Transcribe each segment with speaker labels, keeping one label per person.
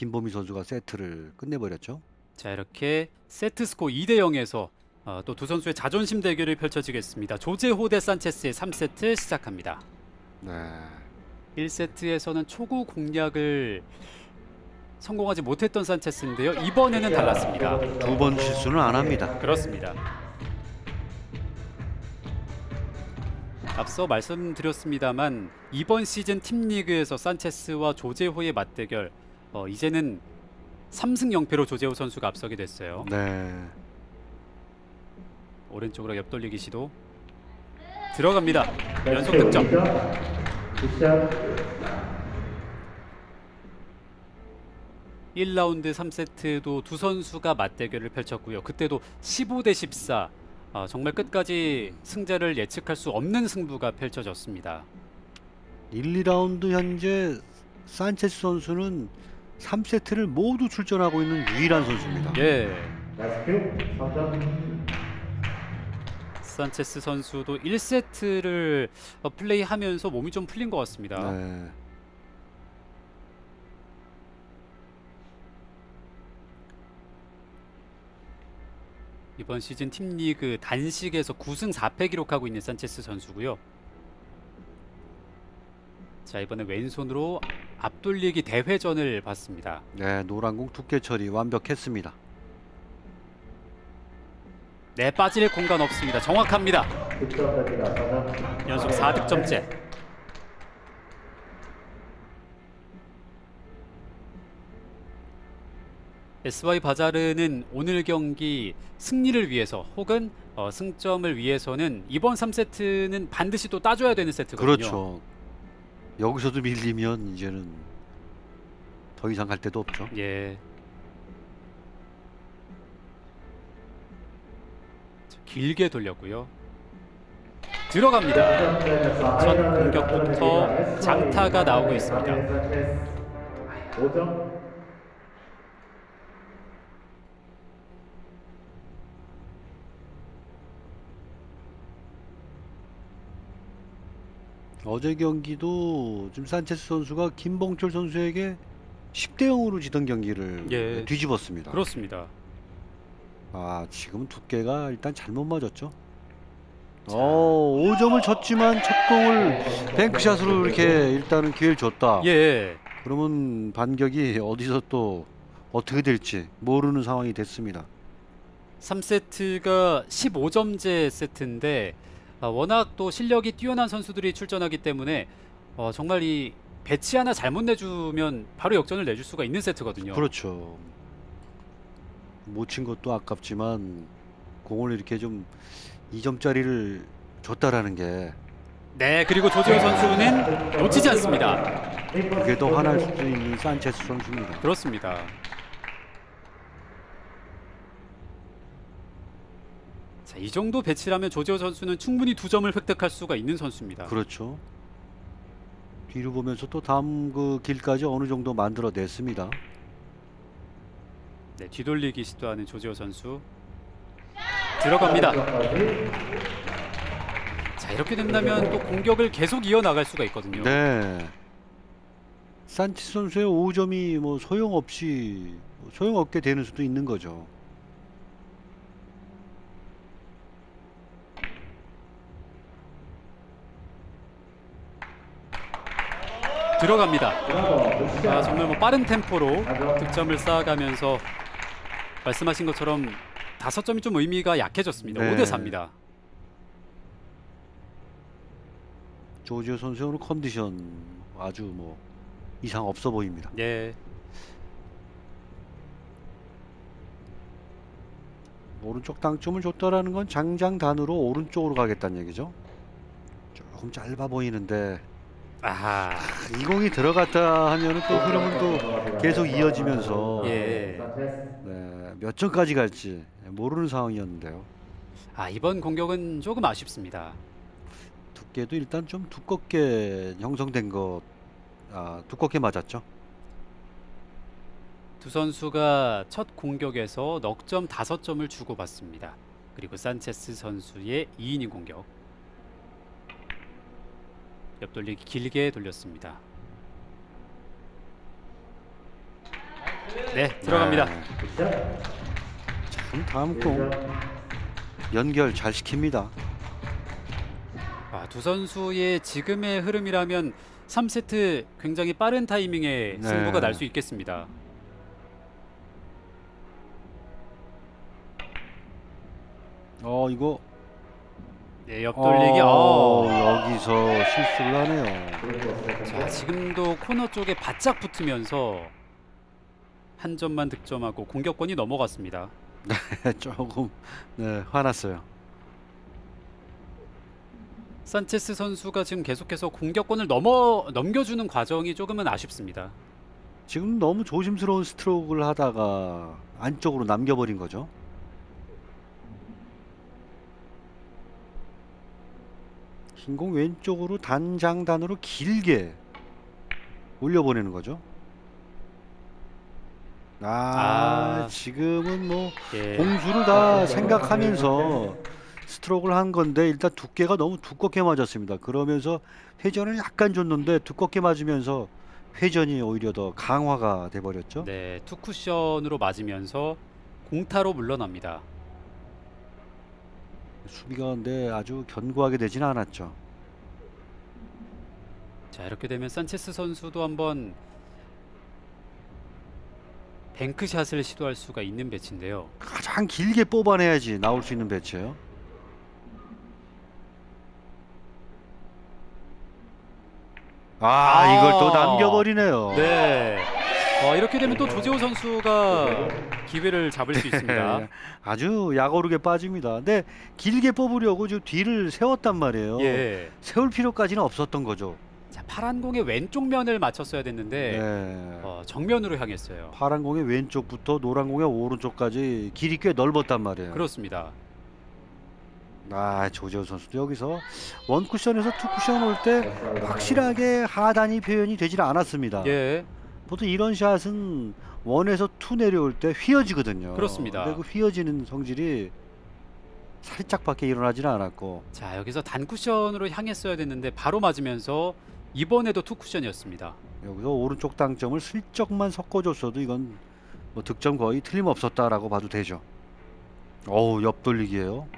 Speaker 1: 김보미 선수가 세트를 끝내버렸죠.
Speaker 2: 자 이렇게 세트 스코 2대 0에서 어, 또두 선수의 자존심 대결이 펼쳐지겠습니다. 조제호 대 산체스의 3세트 시작합니다.
Speaker 1: 네.
Speaker 2: 1세트에서는 초구 공략을 성공하지 못했던 산체스인데요. 이번에는 달랐습니다.
Speaker 1: 두 번 실수는 안 합니다.
Speaker 2: 그렇습니다. 앞서 말씀드렸습니다만 이번 시즌 팀 리그에서 산체스와 조제호의 맞대결 어, 이제는 3승 0패로 조제호 선수가 앞서게 됐어요.
Speaker 1: 네.
Speaker 2: 오른쪽으로 옆돌리기 시도 들어갑니다. 연속 득점.
Speaker 3: 득점
Speaker 2: 1라운드 3세트도 두 선수가 맞대결을 펼쳤고요. 그때도 15대 14. 아, 정말 끝까지 승자를 예측할 수 없는 승부가 펼쳐졌습니다.
Speaker 1: 1, 2라운드 현재 산체스 선수는 3세트를 모두 출전하고 있는 유일한 선수입니다.
Speaker 2: 예.
Speaker 3: Nice cue 3점
Speaker 2: 산체스 선수도 1세트를 어, 플레이하면서 몸이 좀 풀린 것 같습니다.
Speaker 1: 네.
Speaker 2: 이번 시즌 팀 리그 단식에서 9승 4패 기록하고 있는 산체스 선수고요. 자 이번에 왼손으로 앞돌리기 대회전을 봤습니다.
Speaker 1: 네, 노란공 두께 처리 완벽했습니다.
Speaker 2: 네 빠질 공간 없습니다. 정확합니다.
Speaker 3: 득점입니다 4점
Speaker 2: 연속 4득점째. SY 바자르는 오늘 경기 승리를 위해서 혹은 어, 승점을 위해서는 이번 3세트는 반드시 또 따줘야 되는 세트거든요.
Speaker 1: 그렇죠. 여기서도 밀리면 이제는 더 이상 갈 데도 없죠.
Speaker 2: 예. 자, 길게 돌렸고요. 들어갑니다. 첫 공격부터 장타가 나오고 있습니다.
Speaker 1: 어제 경기도 지금 산체스 선수가 김봉철 선수에게 10대 0으로 지던 경기를
Speaker 2: 예.
Speaker 1: 뒤집었습니다.
Speaker 2: 그렇습니다.
Speaker 1: 아 지금 두께가 일단 잘못 맞았죠. 어 5점을 쳤지만 첫 공을 뱅크샷으로 이렇게 일단은 기회를 줬다.
Speaker 2: 예.
Speaker 1: 그러면 반격이 어디서 또 어떻게 될지 모르는 상황이 됐습니다.
Speaker 2: 3세트가 15점제 세트인데 아, 워낙 또 실력이 뛰어난 선수들이 출전하기 때문에 어, 정말 이 배치 하나 잘못 내주면 바로 역전을 내줄 수가 있는 세트거든요.
Speaker 1: 그렇죠. 못 친 것도 아깝지만 공을 이렇게 좀 2점짜리를 줬다라는 게
Speaker 2: 네, 그리고 조지호 선수는 놓치지 않습니다.
Speaker 1: 그게 더 화날 수 있는 산체스 선수입니다.
Speaker 2: 그렇습니다. 자, 이 정도 배치라면 조지호 선수는 충분히 두 점을 획득할 수가 있는 선수입니다.
Speaker 1: 그렇죠. 뒤로 보면서 또 다음 그 길까지 어느 정도 만들어냈습니다.
Speaker 2: 네, 뒤돌리기 시도하는 조지호 선수 들어갑니다. 자, 이렇게 된다면 또 공격을 계속 이어나갈 수가 있거든요.
Speaker 1: 네. 산치 선수의 5점이 뭐 소용없이 소용없게 되는 수도 있는 거죠.
Speaker 2: 들어갑니다. 아, 정말 뭐 빠른 템포로 득점을 쌓아가면서 말씀하신 것처럼 다섯 점이 좀 의미가 약해졌습니다.
Speaker 1: 네.
Speaker 2: 5대 4입니다.
Speaker 1: 조지오 선수의 오늘 컨디션 아주 뭐 이상 없어 보입니다.
Speaker 2: 예.
Speaker 1: 오른쪽 당점을 줬다라는 건 장장단으로 오른쪽으로 가겠다는 얘기죠. 조금 짧아 보이는데
Speaker 2: 아하.
Speaker 1: 이 공이 들어갔다 하면은 또 흐름은 또 계속 이어지면서
Speaker 2: 예.
Speaker 1: 네, 몇 점까지 갈지 모르는 상황이었는데요.
Speaker 2: 아, 이번 공격은 조금 아쉽습니다.
Speaker 1: 두께도 일단 좀 두껍게 형성된 것, 아, 두껍게 맞았죠.
Speaker 2: 두 선수가 첫 공격에서 넉점 다섯 점을 주고받습니다. 그리고 산체스 선수의 2이닝 공격. 옆돌리기 길게 돌렸습니다. 네, 들어갑니다.
Speaker 1: 네. 참 다음 공. 연결 잘 시킵니다.
Speaker 2: 아, 두 선수의 지금의 흐름이라면 3세트 굉장히 빠른 타이밍에
Speaker 1: 네.
Speaker 2: 승부가 날 수 있겠습니다.
Speaker 1: 어 이거
Speaker 2: 네, 옆돌리기.
Speaker 1: 어,
Speaker 2: 어.
Speaker 1: 여기서 실수를 하네요.
Speaker 2: 자, 지금도 코너 쪽에 바짝 붙으면서 한 점만 득점하고 공격권이 넘어갔습니다.
Speaker 1: 조금 네, 화났어요.
Speaker 2: 산체스 선수가 지금 계속해서 공격권을 넘어 넘겨주는 과정이 조금은 아쉽습니다.
Speaker 1: 지금 너무 조심스러운 스트로크를 하다가 안쪽으로 남겨버린 거죠. 흰공 왼쪽으로 단장단으로 길게 올려보내는 거죠. 아,
Speaker 2: 아.
Speaker 1: 지금은 뭐
Speaker 2: 예.
Speaker 1: 공수를 다 생각하면서 스트로크를 한 건데 일단 두께가 너무 두껍게 맞았습니다. 그러면서 회전을 약간 줬는데 두껍게 맞으면서 회전이 오히려 더 강화가 돼 버렸죠.
Speaker 2: 네, two 쿠션으로 맞으면서 공타로 물러납니다.
Speaker 1: 수비가 근데 아주 견고하게 되지는 않았죠.
Speaker 2: 자, 이렇게 되면 산체스 선수도 한번 뱅크샷을 시도할 수가 있는 배치인데요.
Speaker 1: 가장 길게 뽑아내야지 나올 수 있는 배치예요. 아,
Speaker 2: 아.
Speaker 1: 이걸 또 남겨버리네요.
Speaker 2: 네. 어, 이렇게 되면 또 조재호 선수가 기회를 잡을 수 있습니다.
Speaker 1: 네, 아주 약오르게 빠집니다. 근데 길게 뽑으려고 지금 뒤를 세웠단 말이에요.
Speaker 2: 예.
Speaker 1: 세울 필요까지는 없었던 거죠.
Speaker 2: 자, 파란 공의 왼쪽 면을 맞췄어야 됐는데
Speaker 1: 네.
Speaker 2: 어, 정면으로 향했어요.
Speaker 1: 파란 공의 왼쪽부터 노란 공의 오른쪽까지 길이 꽤 넓었단 말이에요.
Speaker 2: 그렇습니다.
Speaker 1: 아 조재호 선수도 여기서 one 쿠션에서 two 쿠션 올 때 확실하게 하단이 표현이 되질 않았습니다.
Speaker 2: 예.
Speaker 1: 보통 이런 샷은 one에서 two 내려올 때 휘어지거든요.
Speaker 2: 그렇습니다.
Speaker 1: 근데 그 휘어지는 성질이 살짝 밖에 일어나지는 않았고
Speaker 2: 자, 여기서 단 쿠션으로 향했어야 됐는데 바로 맞으면서 이번에도 two 쿠션이었습니다.
Speaker 1: 여기서 오른쪽 당점을 슬쩍만 섞어줬어도 이건 뭐 득점 거의 틀림없었다라고 봐도 되죠. 어우 옆돌리기예요.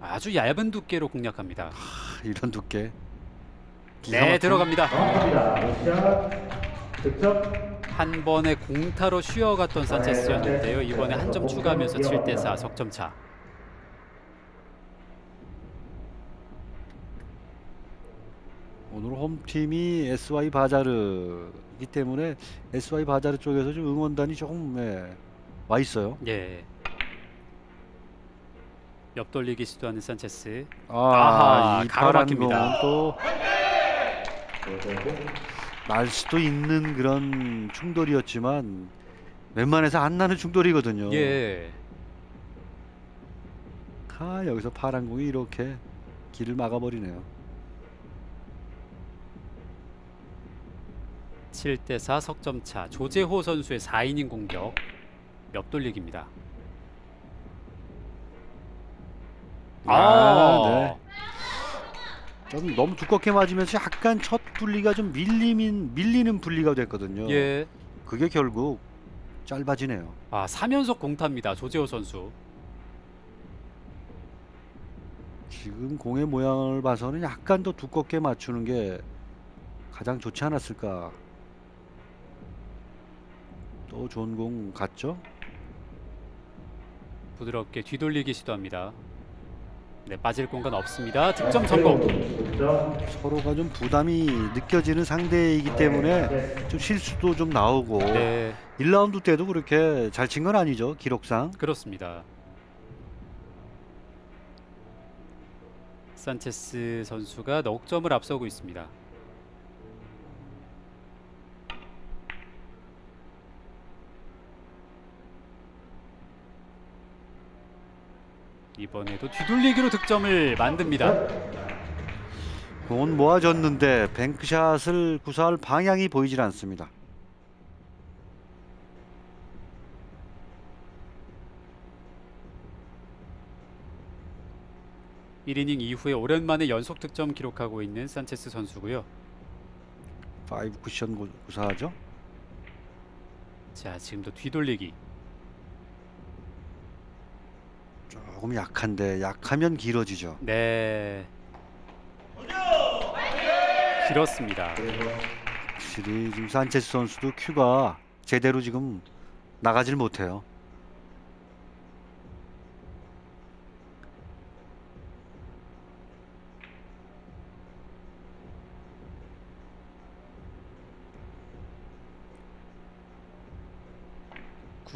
Speaker 2: 아주 얇은 두께로 공략합니다.
Speaker 1: 하, 이런 두께.
Speaker 2: 네, 들어갑니다. 한 번에 공타로 쉬어갔던 산체스였는데요. 이번에 한 점 추가하면서 7대 4 석점 차.
Speaker 1: 오늘 홈팀이 SY 바자르이기 때문에 SY 바자르 쪽에서 좀 응원단이 조금 예, 와 있어요.
Speaker 2: 예. 옆돌리기 시도하는 산체스.
Speaker 1: 아,
Speaker 2: 아하, 가로막힙니다.
Speaker 1: 또. 날 수도 있는 그런 충돌이었지만 웬만해서 안 나는 충돌이거든요.
Speaker 2: 예.
Speaker 1: 아 여기서 파란 공이 이렇게 길을 막아버리네요.
Speaker 2: 7대 4 석점 차. 조재호 선수의 4이닝 공격. 옆돌리기입니다.
Speaker 1: 아, 네. 좀 너무 두껍게 맞으면서 약간 첫 분리가 좀 밀리민 밀리는 분리가 됐거든요.
Speaker 2: 예.
Speaker 1: 그게 결국 짧아지네요.
Speaker 2: 아, 3연속 공타입니다. 조재호 선수.
Speaker 1: 지금 공의 모양을 봐서는 약간 더 두껍게 맞추는 게 가장 좋지 않았을까. 또 좋은 공 같죠?
Speaker 2: 부드럽게 뒤돌리기 시도합니다. 네, 빠질 공간 없습니다. 득점 성공.
Speaker 1: 서로가 좀 부담이 느껴지는 상대이기 때문에
Speaker 3: 네.
Speaker 1: 좀 실수도 좀 나오고
Speaker 2: 네,
Speaker 1: 1라운드 때도 그렇게 잘 친 건 아니죠 기록상
Speaker 2: 그렇습니다. 산체스 선수가 넉 점을 앞서고 있습니다. 이번에도 뒤돌리기로 득점을 만듭니다.
Speaker 1: 공은 모아졌는데 뱅크샷을 구사할 방향이 보이질 않습니다
Speaker 2: 1이닝 이후에 오랜만에 연속 득점 기록하고 있는 산체스 선수고요.
Speaker 1: 5 쿠션 구- 구사하죠
Speaker 2: 자, 지금도 뒤돌리기.
Speaker 1: 조금 약한데 약하면 길어지죠.
Speaker 2: 네. 길었습니다.
Speaker 1: 확실히 지금 산체스 선수도 큐가 제대로 지금 나가질 못해요.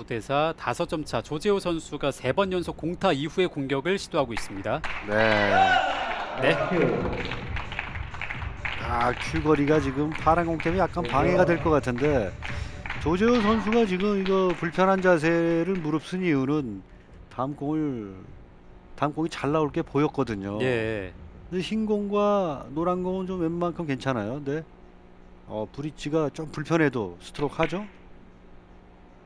Speaker 2: 구대사 다섯 점 차. 조재호 선수가 세번 연속 공타 이후의 공격을 시도하고 있습니다.
Speaker 1: 네.
Speaker 2: 네.
Speaker 3: 큐.
Speaker 1: 아, 큐 거리가 지금 파란 공 때문에 약간 방해가 될 것 같은데 조재호 선수가 지금 이거 불편한 자세를 무릅쓴 이유는 다음 공을 다음 공이 잘 나올 게 보였거든요.
Speaker 2: 예.
Speaker 1: 근데 흰 공과 노란 공은 좀 웬만큼 괜찮아요. 근데 어, 브릿지가 좀 불편해도 스트로크 하죠?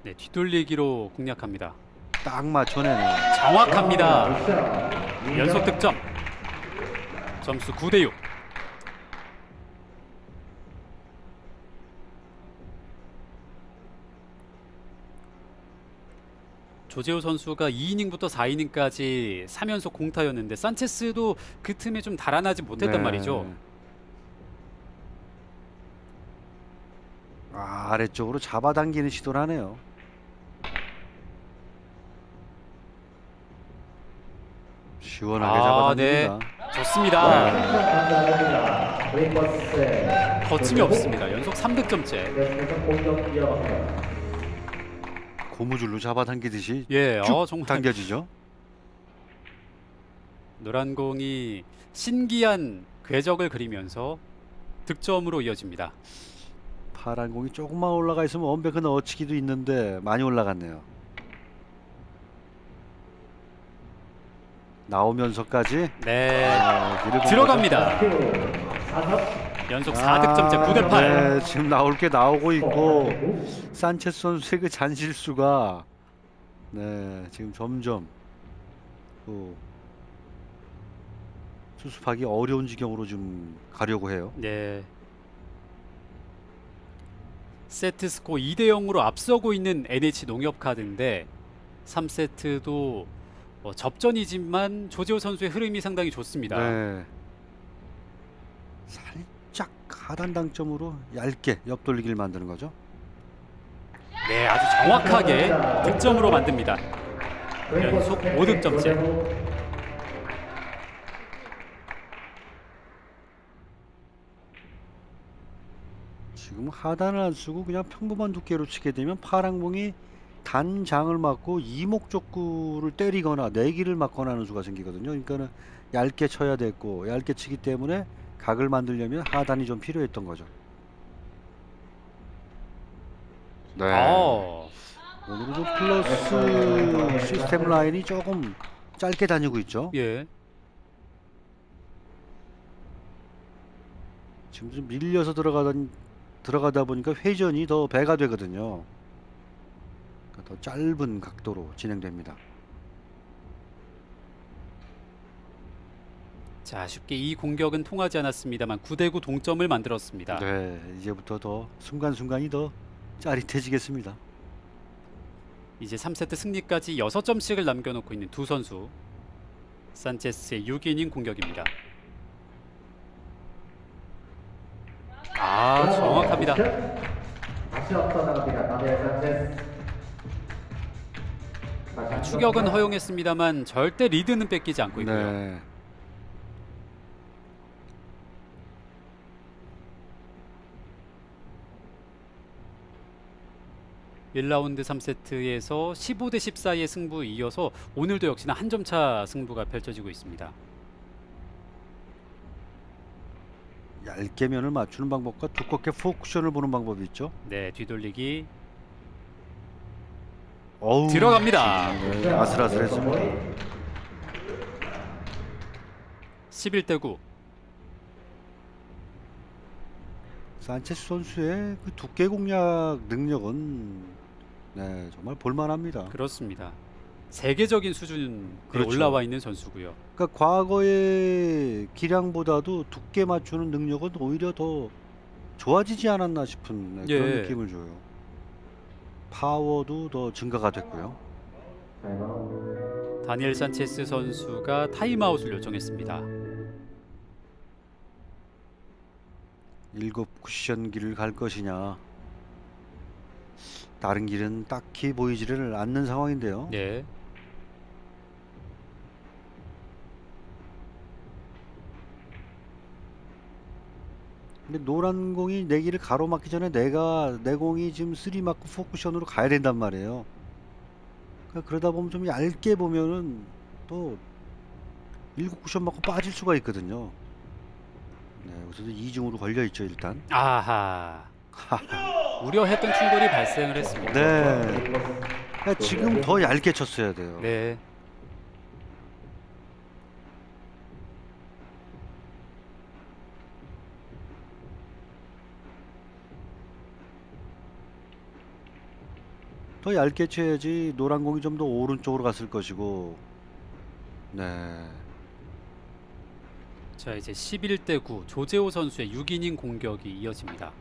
Speaker 2: 네, 뒤돌리기로 공략합니다.
Speaker 1: 딱 맞춰내네.
Speaker 2: 정확합니다. 연속 득점. 점수 9대 6. 조재호 선수가 2이닝부터 4이닝까지 3연속 공타였는데 산체스도 그 틈에 좀 달아나지 못했단
Speaker 1: 네.
Speaker 2: 말이죠.
Speaker 1: 아, 아래쪽으로 잡아당기는 시도를 하네요. 시원하게
Speaker 2: 아,
Speaker 1: 잡아당깁니다.
Speaker 2: 좋습니다.
Speaker 3: 감사합니다. 브레이커스.
Speaker 2: 거침이 없습니다. 연속 3득점째.
Speaker 3: 계속해서 공격 이어갑니다.
Speaker 1: 고무줄로 잡아당기듯이
Speaker 2: 예,
Speaker 1: 쭉
Speaker 2: 어, 정말
Speaker 1: 당겨지죠.
Speaker 2: 노란 공이 신기한 궤적을 그리면서 득점으로 이어집니다.
Speaker 1: 파란 공이 조금만 올라가 있으면 원백은 넣어치기도 있는데 많이 올라갔네요. 나오면서까지
Speaker 2: 네,
Speaker 1: 아, 길을 본
Speaker 2: 들어갑니다. 연속
Speaker 1: 거죠.
Speaker 2: 4득점째
Speaker 1: 아,
Speaker 2: 9대 8.
Speaker 1: 네, 지금 나올 게 나오고 있고 산체스 선수의 그 잔실수가 네 지금 점점 또 수습하기 어려운 지경으로 좀 가려고 해요.
Speaker 2: 네. 세트 스코어 2대 0으로 앞서고 있는 NH 농협카드인데 3세트도 어, 접전이지만 조재호 선수의 흐름이 상당히 좋습니다.
Speaker 1: 네. 살짝 하단 당점으로 얇게 옆돌리기를 만드는 거죠.
Speaker 2: 네, 아주 정확하게 득점으로 만듭니다. 연속 5득점째.
Speaker 1: 지금 하단을 안 쓰고 그냥 평범한 두께로 치게 되면 파랑봉이 단장을 맞고 이목적구를 때리거나 내기를 맞거나 하는 수가 생기거든요. 그러니까는 얇게 쳐야 됐고 얇게 치기 때문에 각을 만들려면 하단이 좀 필요했던 거죠. 네.
Speaker 2: 어,
Speaker 1: 오늘은 좀 플러스 시스템 라인이 조금 짧게 다니고 있죠.
Speaker 2: 예.
Speaker 1: 지금 좀 밀려서 들어가다 들어가다 보니까 회전이 더 배가 되거든요. 그러니까 더 짧은 각도로 진행됩니다.
Speaker 2: 자, 쉽게 이 공격은 통하지 않았습니다만 9대 9 동점을 만들었습니다.
Speaker 1: 네, 이제부터 더 순간순간이 더 짜릿해지겠습니다.
Speaker 2: 이제 3세트 승리까지 6점씩을 남겨놓고 있는 두 선수. 산체스의 6이닝 공격입니다. 아, 정확합니다. 추격은
Speaker 3: 더.
Speaker 2: 허용했습니다만 절대 리드는 뺏기지 않고 있고요.
Speaker 1: 네.
Speaker 2: 일 1라운드 3세트에서 15대 14의 승부 이어서 오늘도 역시나 한 점 차 승부가 펼쳐지고 있습니다.
Speaker 1: 얇게 면을 맞추는 방법과 두껍게 포쿠션을 보는 방법이 있죠.
Speaker 2: 네, 뒤돌리기
Speaker 1: 어우,
Speaker 2: 들어갑니다.
Speaker 1: 네, 아슬아슬했습니다.
Speaker 2: 11대 9.
Speaker 1: 산체스 선수의 그 두께 공략 능력은 네, 정말 볼만합니다.
Speaker 2: 그렇습니다. 세계적인 수준에
Speaker 1: 그렇죠.
Speaker 2: 올라와 있는 선수고요.
Speaker 1: 그러니까 과거의 기량보다도 두께 맞추는 능력은 오히려 더 좋아지지 않았나 싶은 네, 그런
Speaker 2: 예.
Speaker 1: 느낌을 줘요. 파워도 더 증가가 됐고요.
Speaker 2: 다니엘 산체스 선수가 타임아웃을 요청했습니다.
Speaker 1: 일곱 쿠션 길을 갈 것이냐. 다른 길은 딱히 보이지를 않는 상황인데요.
Speaker 2: 네.
Speaker 1: 근데 노란 공이 내 길을 가로막기 전에 내가 내 공이 지금 three 맞고 four 쿠션으로 가야 된단 말이에요. 그러니까 그러다 보면 좀 얇게 보면은 또 일곱 쿠션 맞고 빠질 수가 있거든요. 네, 여기서도 이중으로 걸려 있죠 일단.
Speaker 2: 아하. 우려했던 충돌이 발생을 했습니다.
Speaker 1: 네. 그러니까 지금 더 얇게 쳤어야 돼요.
Speaker 2: 네.
Speaker 1: 더 얇게 쳐야지 노란 공이 좀 더 오른쪽으로 갔을 것이고. 네.
Speaker 2: 자 이제 11대 9 조재호 선수의 6이닝 공격이 이어집니다.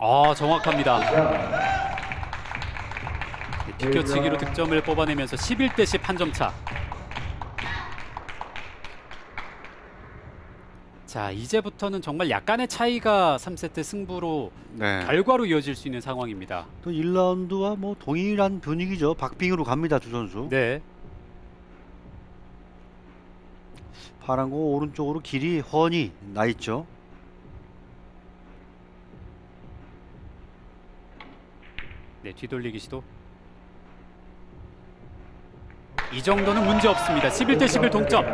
Speaker 2: 아 정확합니다. 네, 비껴치기로 득점을 뽑아내면서 11대 10 한 점 차. 자 이제부터는 정말 약간의 차이가 3세트 승부로
Speaker 1: 네.
Speaker 2: 결과로 이어질 수 있는 상황입니다.
Speaker 1: 또 1라운드와 뭐 동일한 분위기죠. 박빙으로 갑니다 두 선수.
Speaker 2: 네.
Speaker 1: 파란 공 오른쪽으로 길이 훤히 나 있죠.
Speaker 2: 네, 뒤돌리기 시도. 이 정도는 문제 없습니다. 11대 11 동점.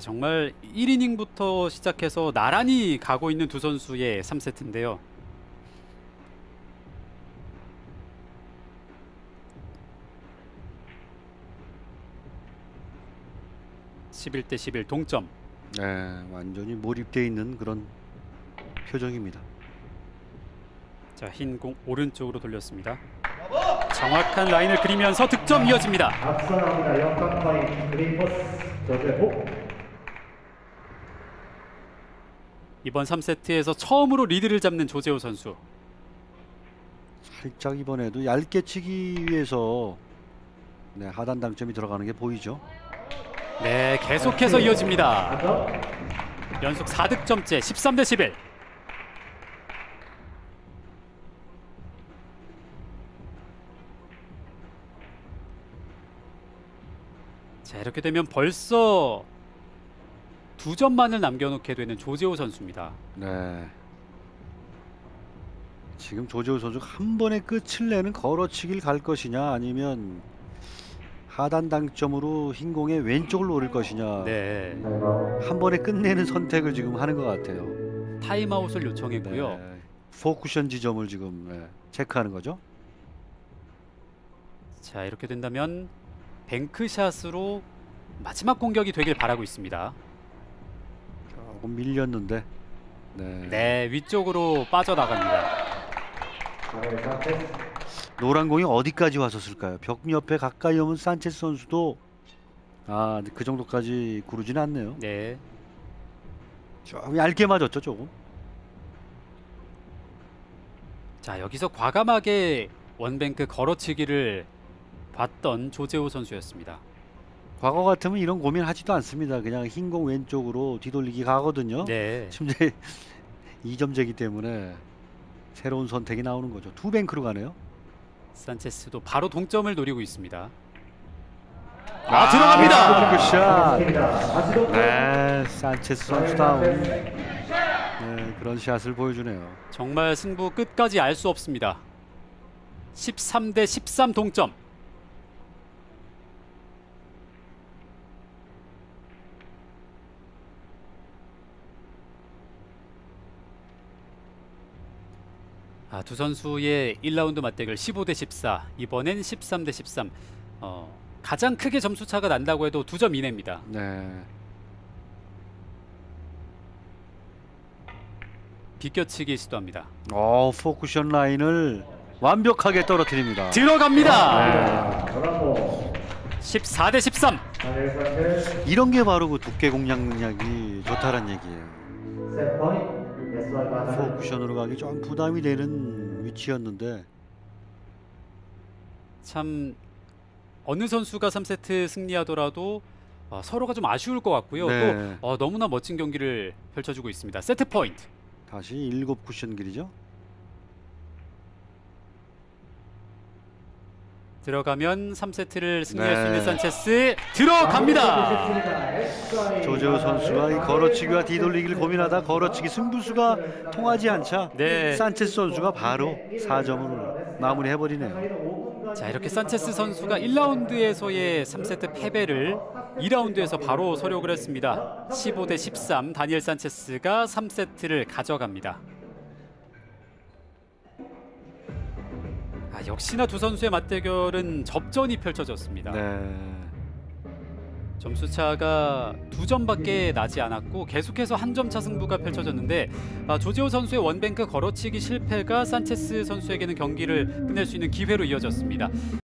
Speaker 2: 정말 1이닝부터 시작해서 나란히 가고 있는 두 선수의 3세트인데요. (11대 11) 동점.
Speaker 1: 네, 완전히 몰입돼 있는 그런 표정입니다.
Speaker 2: 자 흰 공 오른쪽으로 돌렸습니다. 정확한 라인을 그리면서 득점 이어집니다
Speaker 3: 앞서 나옵니다. 역전 타임. 그린 포스. 조재호.
Speaker 2: 이번 3세트에서 처음으로 리드를 잡는 조재호 선수
Speaker 1: 살짝 이번에도 얇게 치기 위해서 네, 하단 당점이 들어가는 게 보이죠.
Speaker 2: 네 계속해서 이어집니다. 연속 4득점째 13대 11 자 이렇게 되면 벌써 두 점만을 남겨놓게 되는 조재호 선수입니다
Speaker 1: 네. 지금 조재호 선수가 한 번에 끝을 내는 걸어치기를 갈 것이냐 아니면 하단 당점으로 흰 공의 왼쪽을 노릴 것이냐
Speaker 2: 네.
Speaker 1: 한 번에 끝내는 선택을 지금 하는 것 같아요.
Speaker 2: 타임아웃을 요청했고요
Speaker 1: 네. four 쿠션 지점을 지금 네, 체크하는 거죠.
Speaker 2: 자 이렇게 된다면 뱅크샷으로 마지막 공격이 되길 바라고 있습니다
Speaker 1: 조금 밀렸는데. 네.
Speaker 2: 네 위쪽으로 빠져나갑니다.
Speaker 1: 노란 공이 어디까지 왔었을까요? 벽 옆에 가까이 오면 산체스 선수도 아, 그 정도까지 구르진 않네요. 네좀 얇게 맞았죠, 조금.
Speaker 2: 자 여기서 과감하게 원뱅크 걸어치기를 봤던 조재호 선수였습니다.
Speaker 1: 과거 같으면 이런 고민 하지도 않습니다. 그냥 흰 공 왼쪽으로 뒤돌리기 가거든요.
Speaker 2: 네.
Speaker 1: 이제 2점제기 때문에 새로운 선택이 나오는 거죠. 투뱅크로 가네요.
Speaker 2: 산체스도 바로 동점을 노리고 있습니다. 아, 들어갑니다.
Speaker 1: 굿샷. 네, 산체스 선수다운. 네, 그런 샷을 보여주네요.
Speaker 2: 정말 승부 끝까지 알 수 없습니다. 13 대 13 동점. 아, 두 선수의 1라운드 맞대결 15대 14. 이번엔 13대 13. 어, 가장 크게 점수 차가 난다고 해도 두 점 이내입니다.
Speaker 1: 네,
Speaker 2: 비껴치기 시도합니다.
Speaker 1: 어 four 쿠션 라인을 완벽하게 떨어뜨립니다.
Speaker 2: 들어갑니다.
Speaker 1: 네.
Speaker 3: 전환보.
Speaker 2: 14대 13.
Speaker 3: 다니엘 산체스.
Speaker 1: 이런 게 바로 그 두께 공략 능력이 좋다는 얘기예요.
Speaker 3: Set point. Destroy by
Speaker 1: four 쿠션으로 가기 좀 부담이 되는 위치였는데
Speaker 2: 참 어느 선수가 3세트 승리하더라도 어, 서로가 좀 아쉬울 것 같고요.
Speaker 1: 네.
Speaker 2: 또 어, 너무나 멋진 경기를 펼쳐주고 있습니다. 세트 포인트.
Speaker 1: 다시 일곱 쿠션 길이죠.
Speaker 2: 들어가면 3세트를 승리할 수
Speaker 1: 네.
Speaker 2: 있는 산체스 들어갑니다.
Speaker 1: 조재호 선수가 이 걸어치기와 뒤돌리기를 고민하다 걸어치기 승부수가 통하지 않자
Speaker 2: 네.
Speaker 1: 산체스 선수가 바로 4점으로 마무리해버리네요.
Speaker 2: 자 이렇게 산체스 선수가 1라운드에서의 3세트 패배를 2라운드에서 바로 서력을 했습니다. 15 대 13 다니엘 산체스가 3세트를 가져갑니다. 아, 역시나 두 선수의 맞대결은 접전이 펼쳐졌습니다.
Speaker 1: 네.
Speaker 2: 점수 차가 두 점밖에 나지 않았고 계속해서 한 점 차 승부가 펼쳐졌는데 아, 조재호 선수의 원뱅크 걸어치기 실패가 산체스 선수에게는 경기를 끝낼 수 있는 기회로 이어졌습니다.